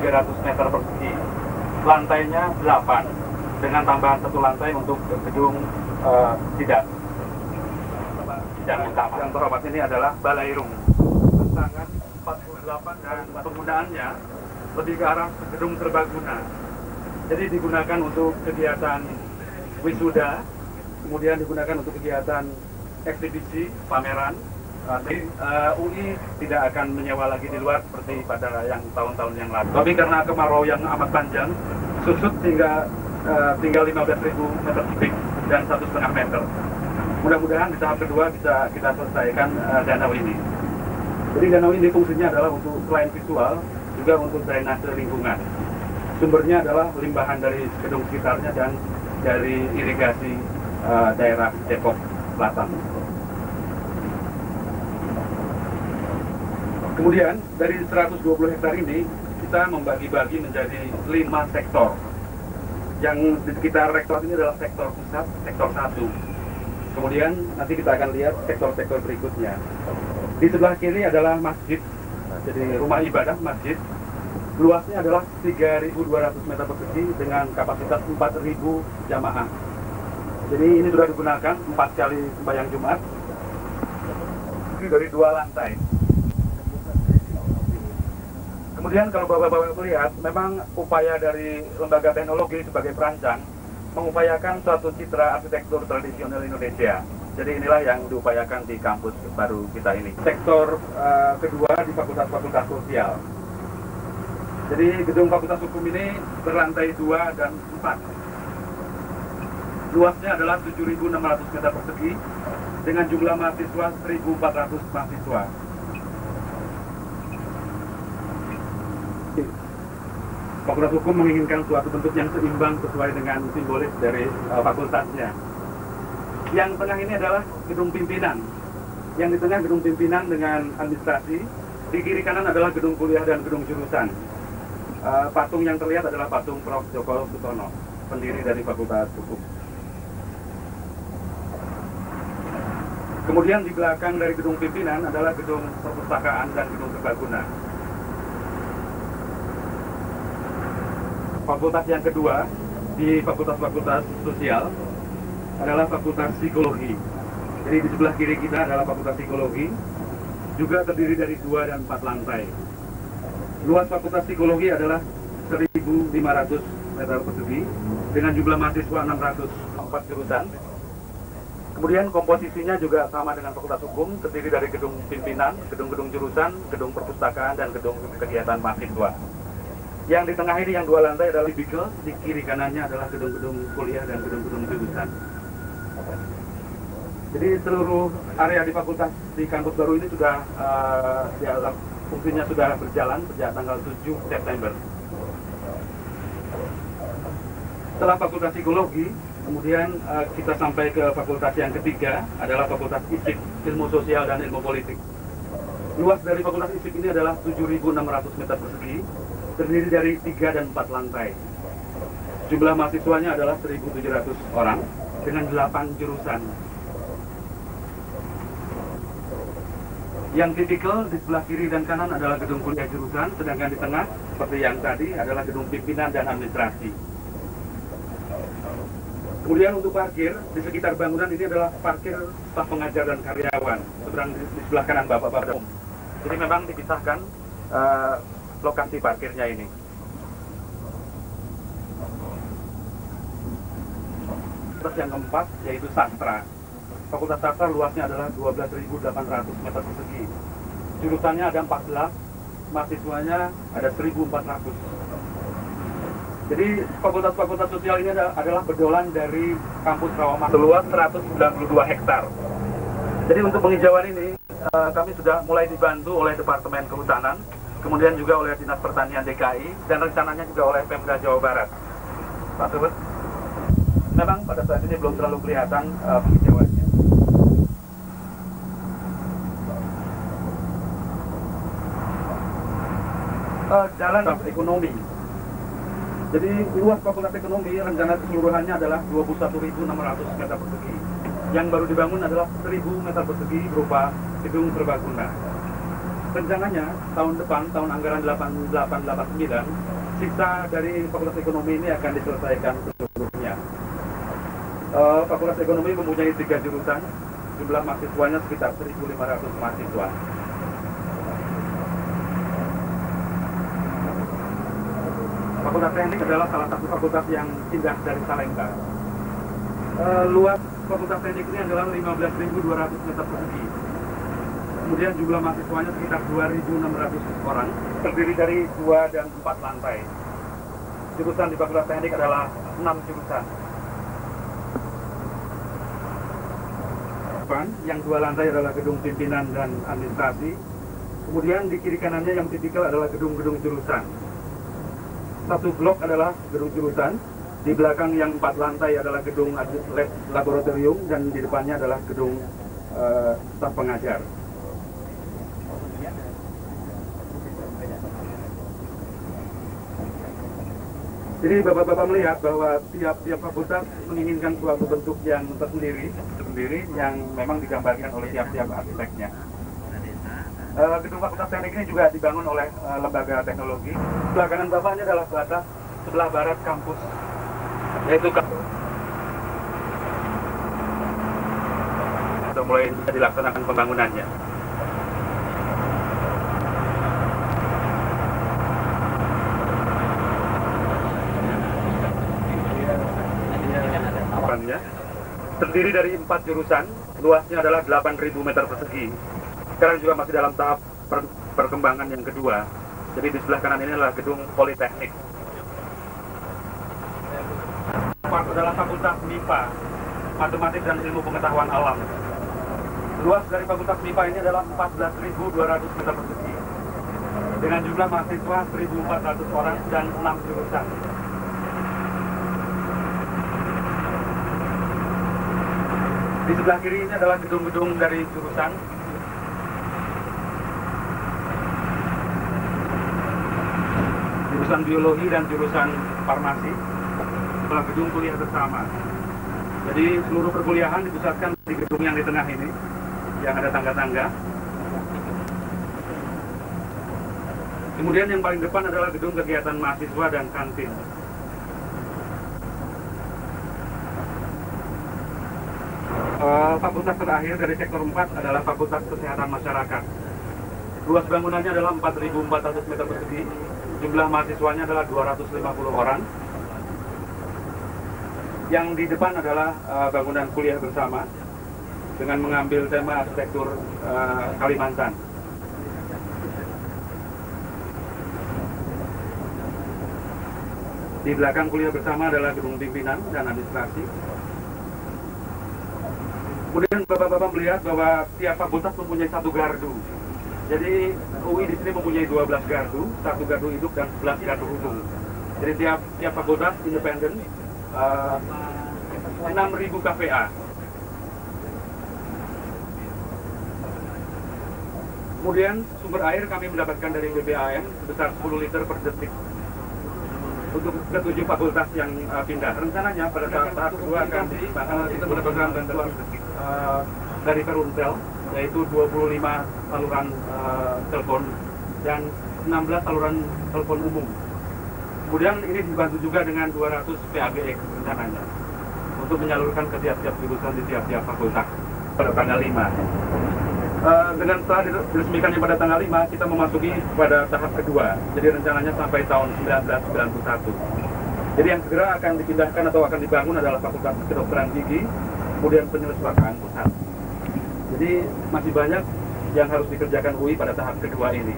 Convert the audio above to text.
1.300 meter persegi. Lantainya 8 dengan tambahan satu lantai untuk gedung uh, tidak. Yang utama. Yang terhormat ini adalah Balairung. Tangan 48 dan penggunaannya lebih ke arah gedung serbaguna. Jadi digunakan untuk kegiatan wisuda, kemudian digunakan untuk kegiatan eksibisi, pameran. Jadi uh, UI tidak akan menyewa lagi di luar seperti pada yang tahun-tahun yang lalu. Tapi karena kemarau yang amat panjang, susut hingga uh, tinggal 15.000 meter kubik dan satu setengah meter. Mudah-mudahan di tahap kedua bisa kita selesaikan uh, danau ini. Jadi danau ini fungsinya adalah untuk selain visual, juga untuk drainase lingkungan. Sumbernya adalah limpahan dari gedung sekitarnya dan dari irigasi uh, daerah Depok Selatan. Kemudian dari 120 hektar ini kita membagi-bagi menjadi lima sektor. Yang di sekitar rektorat ini adalah sektor pusat, sektor satu. Kemudian nanti kita akan lihat sektor-sektor berikutnya. Di sebelah kiri adalah masjid, jadi rumah ibadah masjid. Luasnya adalah 3.200 meter persegi dengan kapasitas 4.000 jamaah. Jadi ini sudah digunakan empat kali sembahyang Jumat. Ini dari dua lantai. Kemudian kalau Bapak-Bapak melihat, memang upaya dari lembaga teknologi sebagai perancang mengupayakan suatu citra arsitektur tradisional Indonesia. Jadi inilah yang diupayakan di kampus baru kita ini. Sektor uh, kedua di fakultas-fakultas sosial. Jadi gedung fakultas hukum ini berlantai 2 dan 4 Luasnya adalah 7.600 meter persegi dengan jumlah mahasiswa 1.400 mahasiswa. Fakultas Hukum menginginkan suatu bentuk yang seimbang sesuai dengan simbolis dari uh, fakultasnya. Yang tengah ini adalah gedung pimpinan. Yang di tengah gedung pimpinan dengan administrasi. Di kiri kanan adalah gedung kuliah dan gedung jurusan. Uh, patung yang terlihat adalah patung Prof. Joko Sutono, pendiri dari Fakultas Hukum. Kemudian di belakang dari gedung pimpinan adalah gedung perpustakaan dan gedung serbaguna. Fakultas yang kedua di fakultas-fakultas sosial adalah fakultas psikologi. Jadi di sebelah kiri kita adalah fakultas psikologi, juga terdiri dari dua dan empat lantai. Luas fakultas psikologi adalah 1.500 meter persegi dengan jumlah mahasiswa 604 jurusan. Kemudian komposisinya juga sama dengan Fakultas Hukum, terdiri dari gedung pimpinan, gedung-gedung jurusan, gedung perpustakaan, dan gedung kegiatan mahasiswa. Yang di tengah ini yang dua lantai adalah kubikel, di kiri kanannya adalah gedung-gedung kuliah dan gedung-gedung jurusan. Jadi seluruh area di fakultas di kampus baru ini sudah uh, ya, fungsinya sudah berjalan sejak tanggal 7 September. Setelah fakultas psikologi, kemudian uh, kita sampai ke fakultas yang ketiga adalah fakultas ISIP, ilmu sosial dan ilmu politik. Luas dari fakultas ISIP ini adalah 7.600 meter persegi, terdiri dari 3 dan 4 lantai. Jumlah mahasiswanya adalah 1.700 orang dengan 8 jurusan. Yang tipikal di sebelah kiri dan kanan adalah gedung kuliah jurusan, sedangkan di tengah, seperti yang tadi, adalah gedung pimpinan dan administrasi. Kemudian untuk parkir, di sekitar bangunan ini adalah parkir staf pengajar dan karyawan, seberang di, sebelah kanan Bapak-Bapak. Jadi memang dipisahkan uh, lokasi parkirnya ini. Terus yang keempat yaitu sastra. Fakultas sastra luasnya adalah 12.800 meter persegi. Jurusannya ada 14, mahasiswanya ada 1.400. Jadi fakultas-fakultas sosial ini adalah bedolan dari kampus Rawamangun seluas 192 hektar. Jadi untuk penghijauan ini eh, kami sudah mulai dibantu oleh Departemen Kehutanan, kemudian juga oleh Dinas Pertanian DKI, dan rencananya juga oleh Pemda Jawa Barat. Pak Subet, memang pada saat ini belum terlalu kelihatan uh, penghijauannya. Uh, jalan ekonomi. Jadi luas fakultas ekonomi rencana keseluruhannya adalah 21.600 meter persegi. Yang baru dibangun adalah 1.000 meter persegi berupa gedung serbaguna. Rencananya tahun depan, tahun anggaran 8889, sisa dari Fakultas Ekonomi ini akan diselesaikan seluruhnya. Uh, Fakultas Ekonomi mempunyai tiga jurusan, jumlah mahasiswanya sekitar 1.500 mahasiswa. Fakultas Teknik adalah salah satu fakultas yang indah dari Salengka. Uh, luas Fakultas Teknik ini adalah 15.200 meter persegi. Kemudian jumlah mahasiswanya sekitar 2.600 orang, terdiri dari dua dan empat lantai. Jurusan di Fakultas Teknik adalah enam jurusan. Yang dua lantai adalah gedung pimpinan dan administrasi. Kemudian di kiri kanannya yang tipikal adalah gedung-gedung jurusan. Satu blok adalah gedung jurusan, di belakang yang empat lantai adalah gedung lab laboratorium dan di depannya adalah gedung uh, staf pengajar. Jadi bapak-bapak melihat bahwa tiap-tiap fakultas menginginkan suatu bentuk yang tersendiri, tersendiri yang memang digambarkan oleh tiap-tiap arsiteknya. Uh, gedung fakultas teknik ini juga dibangun oleh uh, lembaga teknologi. Belakangan bapaknya adalah batas sebelah barat kampus, yaitu kampus. Sudah mulai dilaksanakan pembangunannya. Terdiri dari empat jurusan, luasnya adalah 8.000 meter persegi. Sekarang juga masih dalam tahap per perkembangan yang kedua. Jadi di sebelah kanan ini adalah gedung Politeknik. adalah Fakultas MIPA, Matematik dan Ilmu Pengetahuan Alam. Luas dari Fakultas MIPA ini adalah 14.200 meter persegi. Dengan jumlah mahasiswa 1.400 orang dan 6 jurusan. Di sebelah kiri ini adalah gedung-gedung dari jurusan. Jurusan biologi dan jurusan farmasi. Sebelah gedung kuliah bersama. Jadi seluruh perkuliahan dipusatkan di gedung yang di tengah ini, yang ada tangga-tangga. Kemudian yang paling depan adalah gedung kegiatan mahasiswa dan kantin. Uh, fakultas terakhir dari sektor 4 adalah Fakultas Kesehatan Masyarakat. Luas bangunannya adalah 4.400 meter persegi, jumlah mahasiswanya adalah 250 orang. Yang di depan adalah uh, bangunan kuliah bersama dengan mengambil tema arsitektur uh, Kalimantan. Di belakang kuliah bersama adalah gedung pimpinan dan administrasi. Kemudian bapak-bapak melihat bahwa tiap fakultas mempunyai satu gardu. Jadi UI di sini mempunyai 12 gardu, satu gardu hidup dan 11 gardu umum. Jadi tiap tiap fakultas independen uh, 6.000 KPA. Kemudian sumber air kami mendapatkan dari BPAM sebesar 10 liter per detik untuk ketujuh fakultas yang uh, pindah. Rencananya pada tahap, kedua akan uh, kita mendapatkan bantuan uh, dari Peruntel, yaitu 25 saluran uh, telepon dan 16 saluran telepon umum. Kemudian ini dibantu juga dengan 200 PABX rencananya untuk menyalurkan ke tiap-tiap jurusan di tiap-tiap fakultas pada tanggal 5. Uh, dengan setelah diresmikannya pada tanggal 5, kita memasuki pada tahap kedua. Jadi rencananya sampai tahun 1991. Jadi yang segera akan dipindahkan atau akan dibangun adalah Fakultas Kedokteran Gigi, kemudian penyelesaian pusat. Jadi masih banyak yang harus dikerjakan UI pada tahap kedua ini.